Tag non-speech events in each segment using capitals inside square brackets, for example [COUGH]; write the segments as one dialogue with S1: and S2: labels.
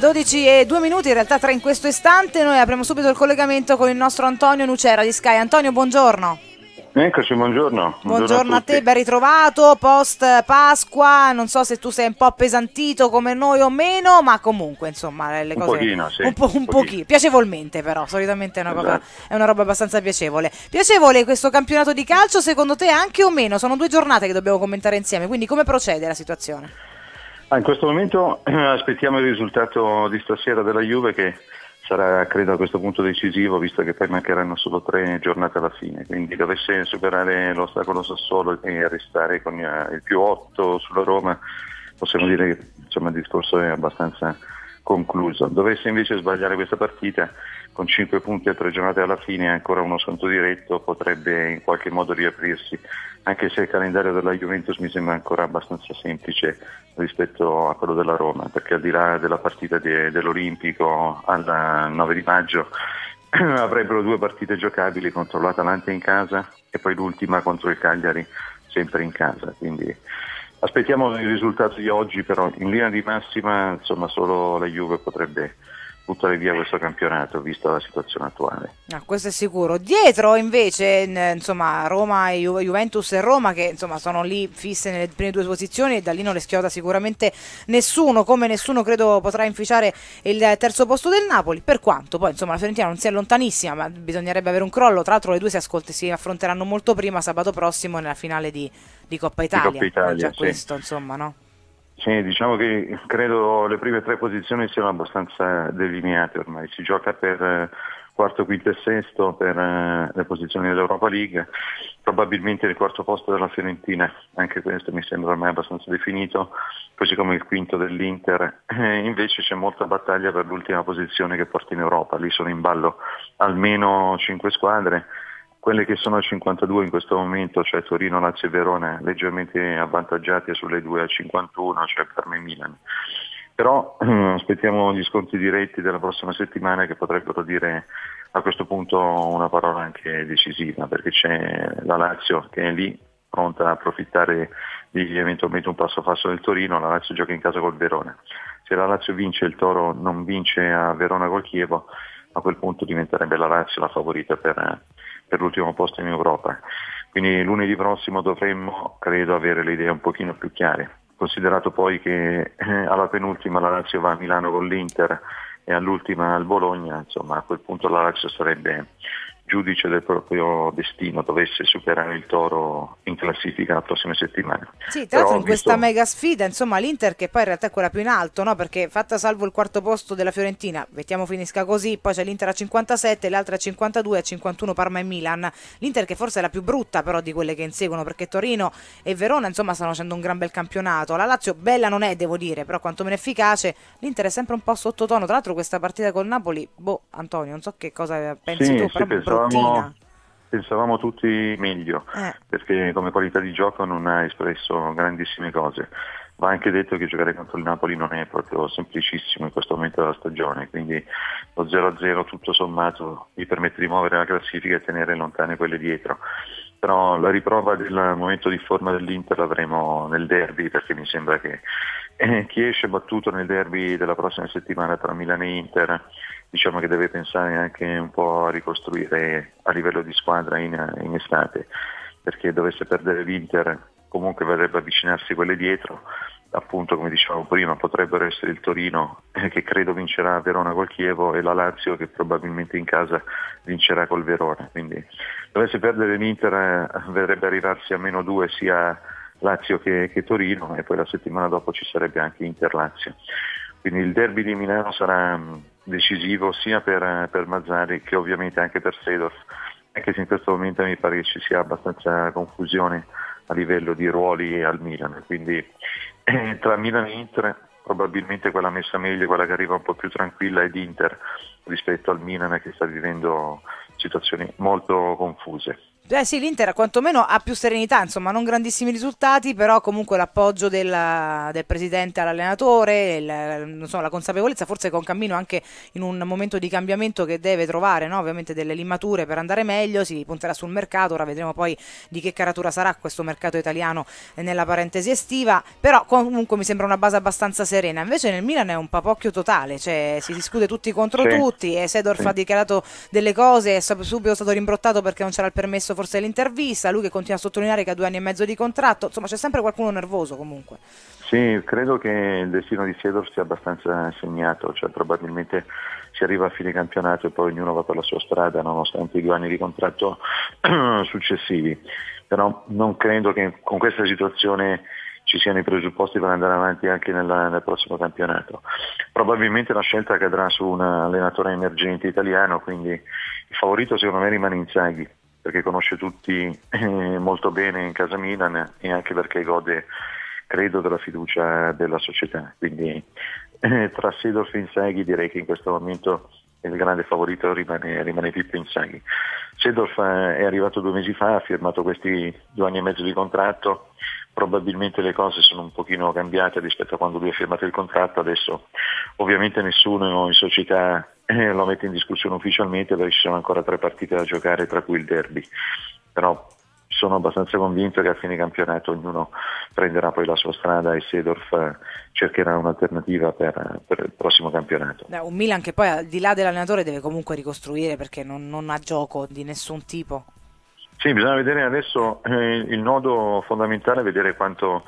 S1: 12 e 2 minuti, in realtà 3 in questo istante, noi apriamo subito il collegamento con il nostro Antonio Nucera di Sky. Antonio, buongiorno.
S2: Eccoci, buongiorno.
S1: Buongiorno, buongiorno a, a, te, ben ritrovato, post Pasqua, non so se tu sei un po' appesantito come noi o meno, ma comunque insomma le cose...
S2: Un pochino, sì.
S1: Un, po', un pochino, piacevolmente però, solitamente è una, esatto. è una roba abbastanza piacevole. Piacevole questo campionato di calcio secondo te anche o meno? Sono due giornate che dobbiamo commentare insieme, quindi come procede la situazione?
S2: Ah, in questo momento [CLEARS THROAT] aspettiamo il risultato di stasera della Juve che sarà credo a questo punto decisivo visto che poi mancheranno solo tre giornate alla fine, quindi dovesse superare l'ostacolo Sassuolo e restare con eh, il più 8 sulla Roma possiamo dire che insomma, il discorso è abbastanza concluso. Dovesse invece sbagliare questa partita con 5 punti a 3 giornate alla fine e ancora uno sconto diretto potrebbe in qualche modo riaprirsi, anche se il calendario della Juventus mi sembra ancora abbastanza semplice rispetto a quello della Roma, perché al di là della partita de, dell'Olimpico al 9 di maggio [CLEARS THROAT] avrebbero due partite giocabili contro l'Atalanta in casa e poi l'ultima contro il Cagliari sempre in casa. Quindi aspettiamo il risultato di oggi, però in linea di massima insomma, solo la Juve potrebbe buttare via questo campionato vista la situazione attuale.
S1: Ah, questo è sicuro. Dietro invece insomma, Roma e Ju- Juventus e Roma che insomma, sono lì fisse nelle prime due posizioni e da lì non le schioda sicuramente nessuno, come nessuno credo potrà inficiare il terzo posto del Napoli, per quanto poi insomma, la Fiorentina non sia lontanissima, ma bisognerebbe avere un crollo, tra l'altro le due si, ascolti, si affronteranno molto prima sabato prossimo nella finale di, di Coppa Italia.
S2: Di Coppa Italia
S1: già
S2: sì.
S1: questo, insomma, no?
S2: Sì, diciamo che credo le prime tre posizioni siano abbastanza delineate ormai, si gioca per eh, quarto, quinto e sesto per eh, le posizioni dell'Europa League, probabilmente il quarto posto della Fiorentina, anche questo mi sembra ormai abbastanza definito, così come il quinto dell'Inter, eh, invece c'è molta battaglia per l'ultima posizione che porta in Europa, lì sono in ballo almeno cinque squadre, quelle che sono a 52 in questo momento, cioè Torino, Lazio e Verona, leggermente avvantaggiate sulle due a 51, cioè Parma e Milan. Però eh, [CLEARS THROAT] aspettiamo gli sconti diretti della prossima settimana che potrebbero dire a questo punto una parola anche decisiva, perché c'è la Lazio che è lì pronta a approfittare di eventualmente un passo falso del Torino, la Lazio gioca in casa col Verona. Se la Lazio vince il Toro non vince a Verona col Chievo, a quel punto diventerebbe la Lazio la favorita per, per l'ultimo posto in Europa. Quindi lunedì prossimo dovremmo, credo, avere le idee un pochino più chiare. Considerato poi che eh, alla penultima la Lazio va a Milano con l'Inter e all'ultima al Bologna, insomma a quel punto la Lazio sarebbe giudice del proprio destino dovesse superare il Toro in classifica la prossima settimana.
S1: Sì, tra l'altro in questa mega sfida, insomma, l'Inter che poi in realtà è quella più in alto, no? Perché fatta salvo il quarto posto della Fiorentina, mettiamo finisca così, poi c'è l'Inter a 57, l'altra a 52, a 51 Parma e Milan. L'Inter che forse è la più brutta però di quelle che inseguono, perché Torino e Verona, insomma, stanno facendo un gran bel campionato. La Lazio bella non è, devo dire, però quantomeno efficace. L'Inter è sempre un po' sottotono. Tra l'altro questa partita col Napoli, boh, Antonio, non so che cosa pensi
S2: sì,
S1: tu, però
S2: pensavamo, pensavamo tutti meglio, eh. perché come qualità di gioco non ha espresso grandissime cose. Va anche detto che giocare contro il Napoli non è proprio semplicissimo in questo momento della stagione, quindi lo 0-0 tutto sommato gli permette di muovere la classifica e tenere lontane quelle dietro. Però la riprova del momento di forma dell'Inter l'avremo nel derby perché mi sembra che eh, chi esce battuto nel derby della prossima settimana tra Milano e Inter diciamo che deve pensare anche un po' a ricostruire a livello di squadra in, in estate, perché dovesse perdere l'Inter comunque verrebbe avvicinarsi quelle dietro, appunto come dicevamo prima potrebbero essere il Torino eh, che credo vincerà a Verona col Chievo e la Lazio che probabilmente in casa vincerà col Verona, quindi dovesse perdere l'Inter eh, verrebbe arrivarsi a meno due sia Lazio che, che Torino e poi la settimana dopo ci sarebbe anche Inter-Lazio. Quindi il derby di Milano sarà mm, decisivo sia per, per Mazzari che ovviamente anche per Sedorf, anche se in questo momento mi pare che ci sia abbastanza confusione a livello di ruoli al Milan. Quindi eh, tra Milan e Inter probabilmente quella messa meglio, quella che arriva un po' più tranquilla è l'Inter rispetto al Milan che sta vivendo situazioni molto confuse.
S1: Eh sì, l'Inter quantomeno ha più serenità, insomma, non grandissimi risultati, però comunque l'appoggio del, del presidente all'allenatore, il, so, la consapevolezza forse con Cammino anche in un momento di cambiamento che deve trovare no? ovviamente delle limature per andare meglio, si punterà sul mercato, ora vedremo poi di che caratura sarà questo mercato italiano nella parentesi estiva, però comunque mi sembra una base abbastanza serena, invece nel Milan è un papocchio totale, cioè si discute tutti contro sì. tutti e Sedorf sì. ha dichiarato delle cose, è subito stato rimbrottato perché non c'era il permesso forse l'intervista, lui che continua a sottolineare che ha due anni e mezzo di contratto, insomma c'è sempre qualcuno nervoso comunque.
S2: Sì, credo che il destino di Sedor sia abbastanza segnato, cioè probabilmente si arriva a fine campionato e poi ognuno va per la sua strada nonostante i due anni di contratto [CLEARS THROAT] successivi, però non credo che con questa situazione ci siano i presupposti per andare avanti anche nella, nel prossimo campionato. Probabilmente la scelta cadrà su un allenatore emergente italiano, quindi il favorito secondo me rimane Inzaghi, perché conosce tutti eh, molto bene in casa Milan e anche perché gode, credo, della fiducia della società. Quindi eh, tra Sedorf e Inzaghi direi che in questo momento il grande favorito rimane, rimane Pippo Inzaghi. Sedorf eh, è arrivato due mesi fa, ha firmato questi due anni e mezzo di contratto, probabilmente le cose sono un pochino cambiate rispetto a quando lui ha firmato il contratto, adesso ovviamente nessuno in società eh, lo mette in discussione ufficialmente perché ci sono ancora tre partite da giocare tra cui il derby, però sono abbastanza convinto che a fine campionato ognuno prenderà poi la sua strada e Sedorf eh, cercherà un'alternativa per, per il prossimo campionato.
S1: Beh, un Milan che poi al di là dell'allenatore deve comunque ricostruire perché non, non ha gioco di nessun tipo.
S2: Sì, bisogna vedere adesso eh, il nodo fondamentale è vedere quanto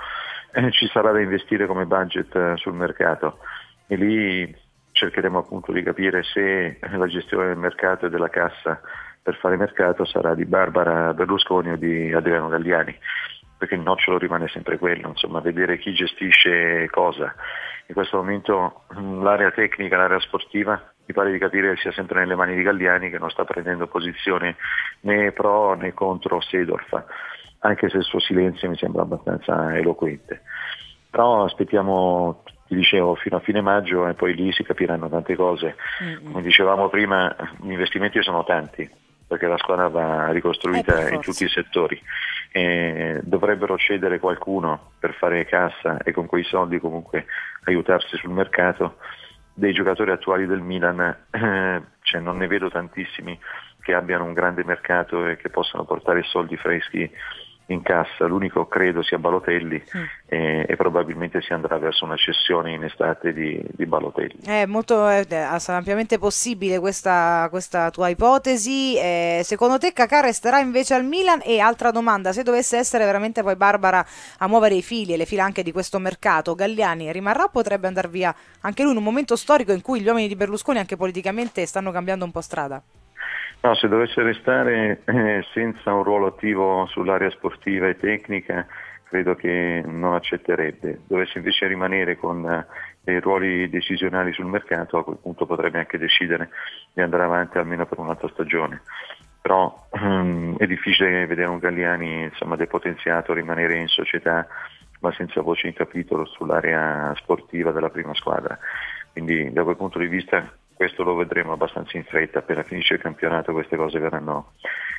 S2: eh, ci sarà da investire come budget eh, sul mercato e lì cercheremo appunto di capire se la gestione del mercato e della cassa per fare mercato sarà di Barbara Berlusconi o di Adriano Galliani, perché il nocciolo rimane sempre quello, insomma, vedere chi gestisce cosa. In questo momento mm, l'area tecnica, l'area sportiva, mi pare di capire sia sempre nelle mani di Galliani che non sta prendendo posizione né pro né contro Sedorf, anche se il suo silenzio mi sembra abbastanza eloquente. Però aspettiamo vi dicevo fino a fine maggio e poi lì si capiranno tante cose. Come dicevamo prima, gli investimenti sono tanti perché la squadra va ricostruita eh, in tutti i settori. E dovrebbero cedere qualcuno per fare cassa e con quei soldi comunque aiutarsi sul mercato. Dei giocatori attuali del Milan eh, cioè non ne vedo tantissimi che abbiano un grande mercato e che possano portare soldi freschi in cassa, l'unico credo sia Balotelli mm. e, e, probabilmente si andrà verso una cessione in estate di, di Balotelli.
S1: È molto è ampiamente possibile questa, questa tua ipotesi. Eh, secondo te Cacà resterà invece al Milan? E altra domanda, se dovesse essere veramente poi Barbara a muovere i fili e le fila anche di questo mercato, Galliani rimarrà o potrebbe andare via anche lui in un momento storico in cui gli uomini di Berlusconi anche politicamente stanno cambiando un po' strada?
S2: No, se dovesse restare eh, senza un ruolo attivo sull'area sportiva e tecnica, credo che non accetterebbe. Dovesse invece rimanere con eh, ruoli decisionali sul mercato, a quel punto potrebbe anche decidere di andare avanti almeno per un'altra stagione. Però ehm, è difficile vedere un Galliani insomma, depotenziato rimanere in società ma senza voce in capitolo sull'area sportiva della prima squadra. Quindi da quel punto di vista questo lo vedremo abbastanza in fretta, appena finisce il campionato queste cose verranno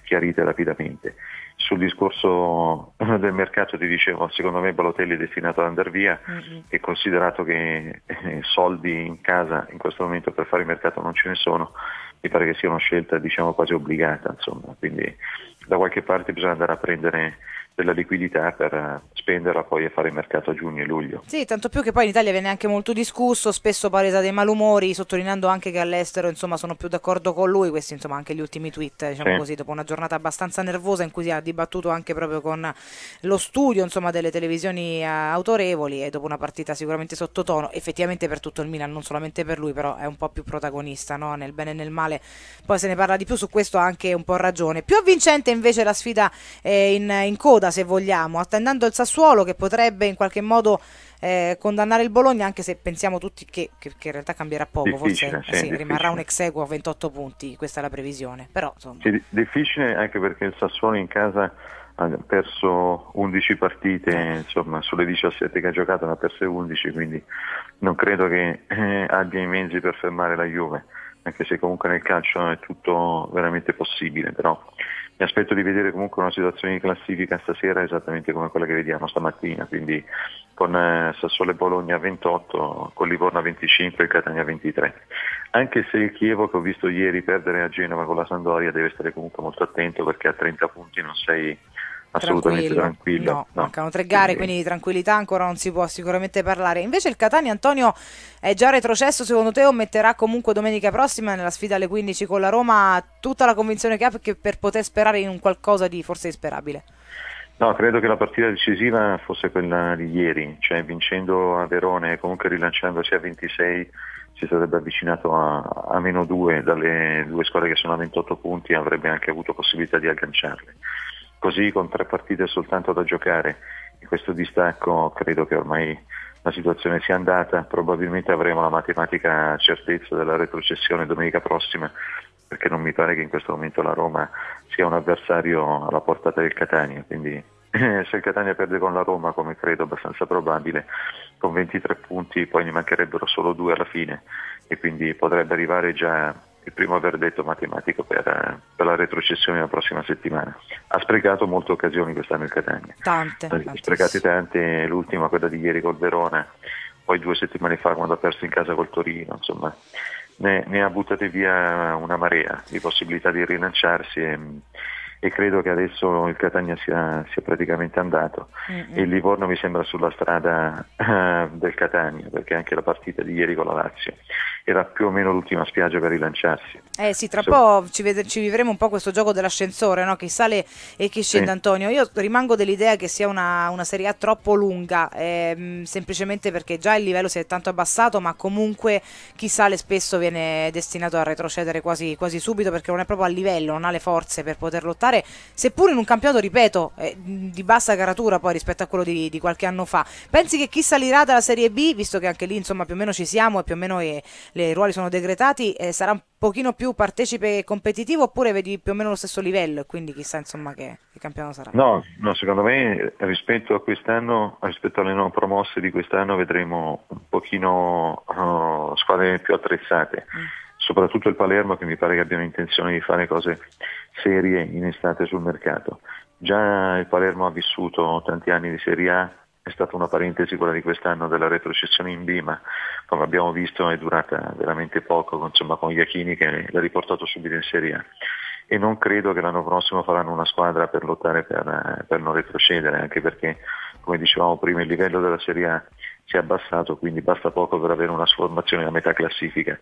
S2: chiarite rapidamente. Sul discorso [CLEARS THROAT] del mercato ti dicevo, secondo me Balotelli è destinato ad andare via mm-hmm. e considerato che eh, soldi in casa in questo momento per fare il mercato non ce ne sono, mi pare che sia una scelta diciamo quasi obbligata, insomma. quindi da qualche parte bisogna andare a prendere della liquidità per spenderla poi e fare il mercato a giugno e luglio.
S1: Sì, tanto più che poi in Italia viene anche molto discusso, spesso palesa dei malumori, sottolineando anche che all'estero insomma, sono più d'accordo con lui, questi insomma anche gli ultimi tweet, diciamo sì. così, dopo una giornata abbastanza nervosa in cui si ha dibattuto anche proprio con lo studio insomma, delle televisioni eh, autorevoli e dopo una partita sicuramente sottotono, effettivamente per tutto il Milan, non solamente per lui, però è un po' più protagonista, no? nel bene e nel male, poi se ne parla di più, su questo ha anche un po' ragione. Più avvincente invece la sfida eh, in, in coda coda se vogliamo, attendendo il Sassuolo che potrebbe in qualche modo eh, condannare il Bologna anche se pensiamo tutti che, che, che in realtà cambierà poco,
S2: difficile,
S1: forse sì, sì, rimarrà un ex equo a 28 punti, questa è la previsione. Però, insomma.
S2: Sì, difficile anche perché il Sassuolo in casa ha perso 11 partite, insomma sulle 17 che ha giocato ne ha perse 11, quindi non credo che eh, abbia i mezzi per fermare la Juve, anche se comunque nel calcio è tutto veramente possibile, però mi aspetto di vedere comunque una situazione di classifica stasera esattamente come quella che vediamo stamattina, quindi con eh, Sassuolo e Bologna 28, con Livorno 25 e Catania 23. Anche se il Chievo che ho visto ieri perdere a Genova con la Sandoria deve stare comunque molto attento perché a 30 punti non sei assolutamente tranquillo. tranquillo.
S1: No, no, mancano tre gare, quindi di tranquillità ancora non si può sicuramente parlare. Invece il Catania, Antonio, è già retrocesso secondo te o metterà comunque domenica prossima nella sfida alle 15 con la Roma tutta la convinzione che ha per poter sperare in un qualcosa di forse insperabile?
S2: No, credo che la partita decisiva fosse quella di ieri, cioè vincendo a Verone e comunque rilanciandosi a 26 si sarebbe avvicinato a, a meno 2 dalle due squadre che sono a 28 punti e avrebbe anche avuto possibilità di agganciarle. Così con tre partite soltanto da giocare. In questo distacco credo che ormai la situazione sia andata, probabilmente avremo la matematica certezza della retrocessione domenica prossima perché non mi pare che in questo momento la Roma sia un avversario alla portata del Catania, quindi se il Catania perde con la Roma, come credo abbastanza probabile, con 23 punti poi ne mancherebbero solo due alla fine. E quindi potrebbe arrivare già il primo verdetto matematico per, per, la retrocessione la prossima settimana. Ha sprecato molte occasioni quest'anno il Catania.
S1: Tante.
S2: Ha sprecate tante, l'ultima quella di ieri col Verona, poi due settimane fa quando ha perso in casa col Torino, insomma ne, ne ha buttate via una marea di possibilità di rilanciarsi e, e credo che adesso il Catania sia, sia praticamente andato mm-hmm. e il Livorno mi sembra sulla strada uh, del Catania perché anche la partita di ieri con la Lazio era più o meno l'ultima spiaggia per rilanciarsi.
S1: Eh sì, tra so. po' ci, ved- ci, vivremo un po' questo gioco dell'ascensore, no? chi sale e chi scende sì. Antonio. Io rimango dell'idea che sia una, una Serie A troppo lunga, ehm, semplicemente perché già il livello si è tanto abbassato, ma comunque chi sale spesso viene destinato a retrocedere quasi, quasi subito perché non è proprio a livello, non ha le forze per poter lottare, seppure in un campionato, ripeto, eh, di bassa caratura poi rispetto a quello di, di, qualche anno fa. Pensi che chi salirà dalla Serie B, visto che anche lì insomma più o meno ci siamo e più o meno le ruoli sono decretati, eh, sarà un pochino più partecipe e competitivo oppure vedi più o meno lo stesso livello e quindi chissà insomma che, che campionato sarà?
S2: No, no, secondo me rispetto a quest'anno, rispetto alle non promosse di quest'anno vedremo un pochino uh, squadre più attrezzate. Mm. Soprattutto il Palermo che mi pare che abbiano intenzione di fare cose serie in estate sul mercato. Già il Palermo ha vissuto tanti anni di Serie A, è stata una parentesi quella di quest'anno della retrocessione in B, ma come abbiamo visto è durata veramente poco, insomma, con Iachini che l'ha riportato subito in Serie A. E non credo che l'anno prossimo faranno una squadra per lottare per, per non retrocedere, anche perché, come dicevamo prima, il livello della Serie A si è abbassato, quindi basta poco per avere una formazione a metà classifica.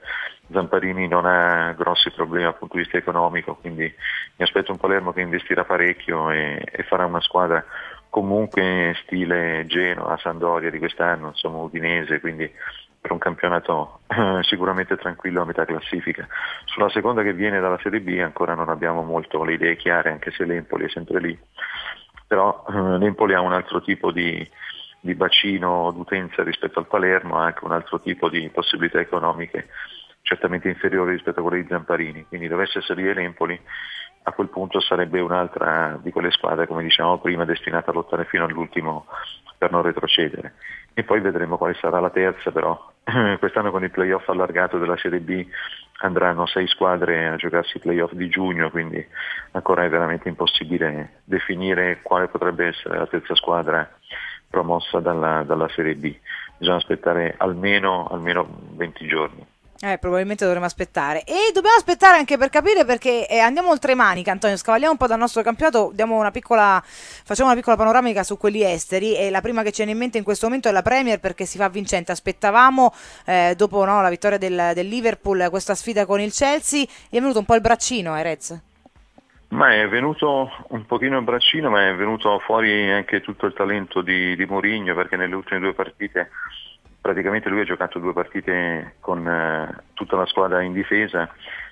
S2: Zamparini non ha grossi problemi dal punto di vista economico, quindi mi aspetto un Palermo che investirà parecchio e, e farà una squadra comunque stile Genoa, Sandoria di quest'anno, insomma Udinese, quindi per un campionato eh, sicuramente tranquillo a metà classifica. Sulla seconda che viene dalla Serie B ancora non abbiamo molto le idee chiare, anche se l'Empoli è sempre lì, però eh, l'Empoli ha un altro tipo di, di bacino d'utenza rispetto al Palermo, ha anche un altro tipo di possibilità economiche certamente inferiori rispetto a quelle di Zamparini, quindi dovesse salire l'Empoli a quel punto sarebbe un'altra di quelle squadre, come dicevamo prima, destinata a lottare fino all'ultimo per non retrocedere. E poi vedremo quale sarà la terza, però [CLEARS THROAT] quest'anno con il playoff allargato della Serie B andranno sei squadre a giocarsi i playoff di giugno, quindi ancora è veramente impossibile definire quale potrebbe essere la terza squadra promossa dalla, dalla Serie B. Bisogna aspettare almeno, almeno 20 giorni.
S1: Eh, probabilmente dovremo aspettare. E dobbiamo aspettare anche per capire perché eh, andiamo oltre maniche, Antonio. Scavalliamo un po' dal nostro campionato, una piccola, facciamo una piccola panoramica su quelli esteri. E la prima che ci viene in mente in questo momento è la Premier perché si fa vincente. Aspettavamo, eh, dopo no, la vittoria del, del, Liverpool, questa sfida con il Chelsea. Gli è venuto un po' il braccino, eh, Rez?
S2: Ma è venuto un pochino il braccino, ma è venuto fuori anche tutto il talento di, di Mourinho perché nelle ultime due partite praticamente lui ha giocato due partite con eh, tutta la squadra in difesa,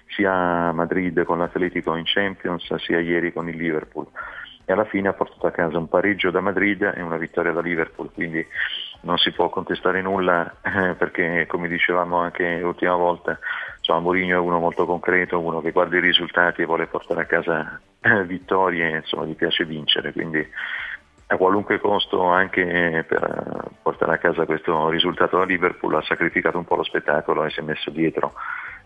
S2: sia a Madrid con l'Atletico in Champions, sia ieri con il Liverpool. E alla fine ha portato a casa un pareggio da Madrid e una vittoria da Liverpool, quindi non si può contestare nulla eh, [LAUGHS] perché come dicevamo anche l'ultima volta, insomma, Mourinho è uno molto concreto, uno che guarda i risultati e vuole portare a casa eh, vittorie, insomma gli piace vincere, quindi a qualunque costo anche per portare a casa questo risultato da Liverpool ha sacrificato un po' lo spettacolo e si è messo dietro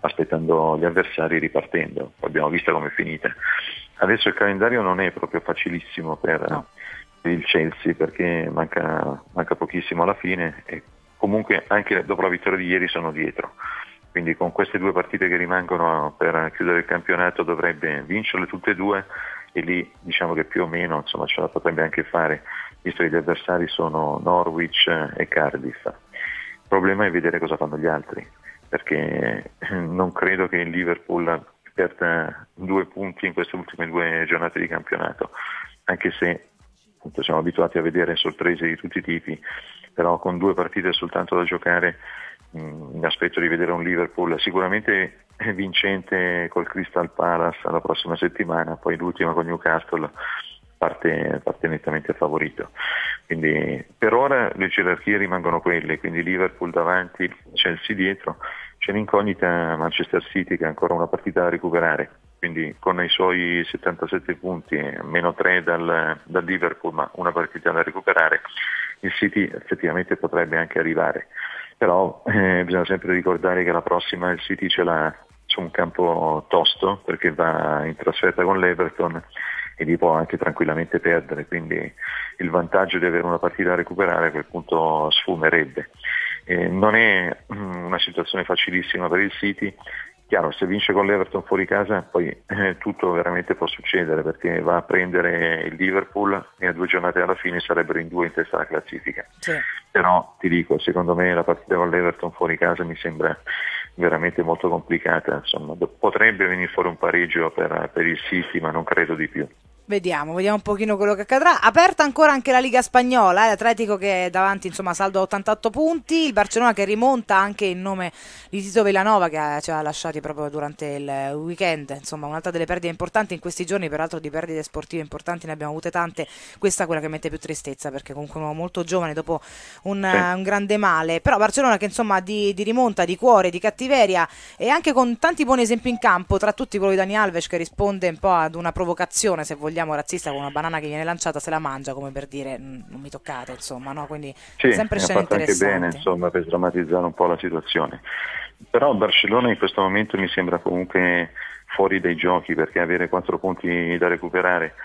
S2: aspettando gli avversari ripartendo. Abbiamo visto come è finita. adesso il calendario non è proprio facilissimo per, no. per il Chelsea perché manca, manca pochissimo alla fine e comunque anche dopo la vittoria di ieri sono dietro. Quindi con queste due partite che rimangono per chiudere il campionato dovrebbe vincerle tutte e due e lì diciamo che più o meno insomma, ce la potrebbe anche fare, visto che gli avversari sono Norwich e Cardiff. Il problema è vedere cosa fanno gli altri, perché [LAUGHS] non credo che il Liverpool perda due punti in queste ultime due giornate di campionato, anche se appunto, siamo abituati a vedere sorprese di tutti i tipi, però con due partite soltanto da giocare mi aspetto di vedere un Liverpool sicuramente [LAUGHS] vincente col Crystal Palace la prossima settimana, poi l'ultima con Newcastle parte, parte nettamente favorito. Quindi per ora le gerarchie rimangono quelle, quindi Liverpool davanti, Chelsea dietro, c'è l'incognita Manchester City che ha ancora una partita da recuperare, quindi con i suoi 77 punti, meno 3 dal, dal Liverpool, ma una partita da recuperare, il City effettivamente potrebbe anche arrivare però eh, bisogna sempre ricordare che la prossima il City ce l'ha su un campo tosto perché va in trasferta con l'Everton e li può anche tranquillamente perdere, quindi il vantaggio di avere una partita da recuperare a quel punto sfumerebbe. Eh, non è mm, una situazione facilissima per il City, chiaro se vince con l'Everton fuori casa poi eh, tutto veramente può succedere perché va a prendere il Liverpool e a due giornate alla fine sarebbero in due in testa alla classifica. Sì. Però ti dico, secondo me la partita con l'Everton fuori casa mi sembra veramente molto complicata, Insomma, potrebbe venire fuori un pareggio per, per il City ma non credo di più.
S1: Vediamo, vediamo un pochino quello che accadrà. Aperta ancora anche la Liga Spagnola, eh? l'Atletico che è davanti, insomma, saldo a 88 punti, il Barcellona che rimonta anche in nome di Tito Villanova che ci ha lasciati proprio durante il weekend, insomma, un'altra delle perdite importanti in questi giorni, peraltro di perdite sportive importanti ne abbiamo avute tante, questa è quella che mette più tristezza perché comunque un uomo molto giovane dopo un, sì. un grande male, però Barcellona che insomma di, di, rimonta, di cuore, di cattiveria e anche con tanti buoni esempi in campo, tra tutti quello di Dani Alves che risponde un po' ad una provocazione se vogliamo vogliamo razzista con una banana che viene lanciata se la mangia come per dire mm, non mi toccate insomma no? quindi
S2: sì,
S1: sempre
S2: scene interessanti anche bene insomma per drammatizzare un po' la situazione però Barcellona in questo momento mi sembra comunque fuori dai giochi perché avere quattro punti da recuperare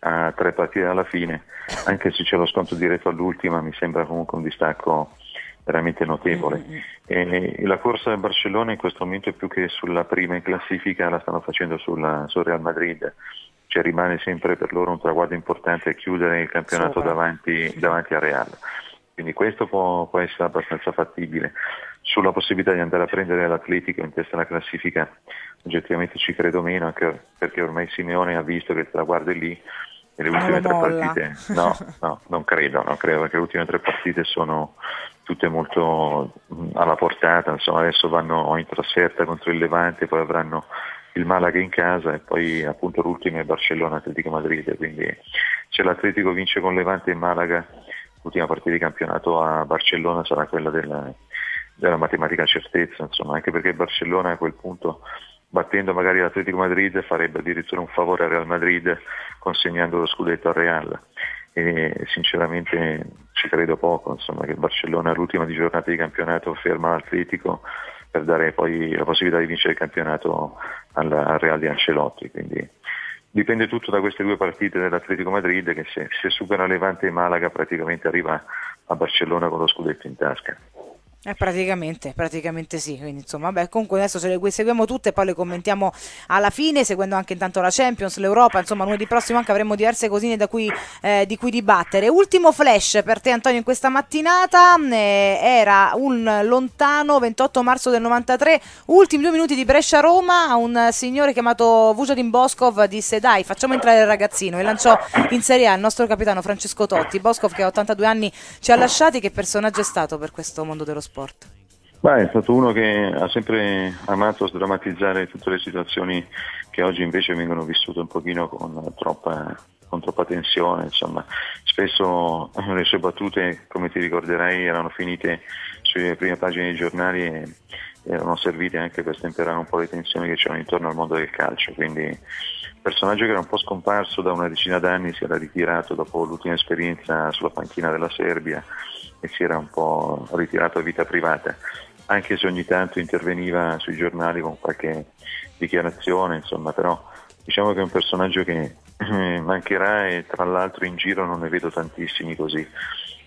S2: a tre partite alla fine anche se c'è lo sconto diretto all'ultima mi sembra comunque un distacco veramente notevole. Mm-hmm. E la corsa del Barcellona in questo momento è più che sulla prima in classifica, la stanno facendo sulla, sul Real Madrid cioè rimane sempre per loro un traguardo importante chiudere il campionato davanti, davanti, a Real. Quindi questo può, può, essere abbastanza fattibile. Sulla possibilità di andare a prendere l'Atletico in testa alla classifica, oggettivamente ci credo meno, anche perché ormai Simeone ha visto che il traguardo è lì e le ultime tre partite. No, no, non credo, non credo, perché le ultime tre partite sono tutte molto alla portata, insomma adesso vanno in trasferta contro il Levante, poi avranno il Malaga in casa e poi appunto l'ultima è Barcellona Atletico Madrid, quindi se l'Atletico vince con Levante in Malaga, l'ultima partita di campionato a Barcellona sarà quella della, della matematica certezza, insomma, anche perché Barcellona a quel punto battendo magari l'Atletico Madrid farebbe addirittura un favore al Real Madrid consegnando lo scudetto al Real. E sinceramente ci credo poco insomma, che il Barcellona all'ultima di giornata di campionato ferma l'Atletico per dare poi la possibilità di vincere il campionato al, al Real di Ancelotti. Quindi dipende tutto da queste due partite dell'Atletico Madrid che se, se supera Levante e Malaga praticamente arriva a Barcellona con lo scudetto in tasca.
S1: Eh, praticamente, praticamente sì, quindi insomma, vabbè, comunque adesso ce le seguiamo tutte e poi le commentiamo alla fine, seguendo anche intanto la Champions, l'Europa, insomma, lunedì prossimo anche avremo diverse cosine da cui, eh, di cui dibattere. Ultimo flash per te Antonio in questa mattinata, eh, era un lontano 28 marzo del 93, ultimi due minuti di Brescia-Roma, un signore chiamato Vujadin Boskov disse dai facciamo entrare il ragazzino. E lanciò in Serie A il nostro capitano Francesco Totti, Boskov che a 82 anni ci ha lasciati, che personaggio è stato per questo mondo dello sport? Sport?
S2: Beh, è stato uno che ha sempre amato sdrammatizzare tutte le situazioni che oggi invece vengono vissute un pochino con troppa, con troppa tensione, insomma. spesso [LAUGHS] le sue battute, come ti ricorderai, erano finite sulle prime pagine dei giornali e erano servite anche per stemperare un po' le tensioni che c'erano intorno al mondo del calcio, quindi personaggio che era un po' scomparso da una decina d'anni, si era ritirato dopo l'ultima esperienza sulla panchina della Serbia e si era un po' ritirato a vita privata, anche se ogni tanto interveniva sui giornali con qualche dichiarazione, insomma, però diciamo che è un personaggio che eh, mancherà e tra l'altro in giro non ne vedo tantissimi così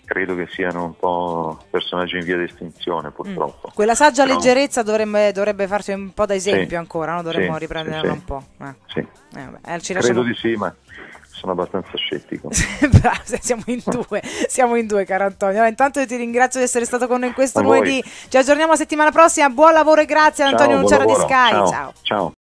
S2: credo che siano un po' personaggi in via di estinzione purtroppo.
S1: Mm. Quella saggia Però... leggerezza dovrebbe, dovrebbe, farsi un po' da esempio sì, ancora, no? dovremmo sì, riprenderla sì, un po'.
S2: Eh. Eh, vabbè, credo lasciamo... di sì, ma sono abbastanza scettico. [LAUGHS]
S1: siamo in due, siamo in due, caro Antonio. Allora, intanto ti ringrazio di essere stato con noi in questo lunedì. Ci aggiorniamo la settimana prossima. Buon lavoro e grazie Ciao, Antonio Nucciara di Sky.
S2: Ciao. Ciao.